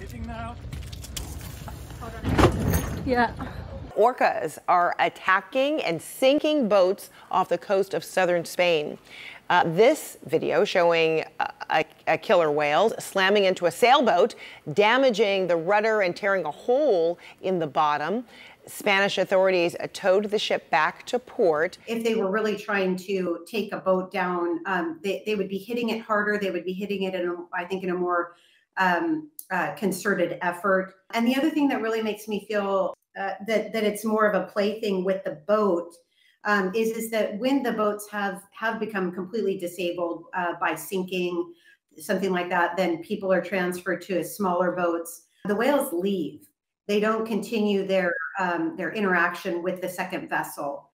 Hitting now. Yeah. Orcas are attacking and sinking boats off the coast of southern Spain. Uh, this video showing a, a, a, killer whale slamming into a sailboat, damaging the rudder and tearing a hole in the bottom. Spanish authorities towed the ship back to port. If they were really trying to take a boat down, um, they, they would be hitting it harder. They would be hitting it in, a, I think, in a more um, uh, concerted effort. And the other thing that really makes me feel uh, that that it's more of a plaything with the boat um, is is that when the boats have have become completely disabled uh, by sinking, something like that, then people are transferred to a smaller boats. The whales leave. They don't continue their um, their interaction with the second vessel.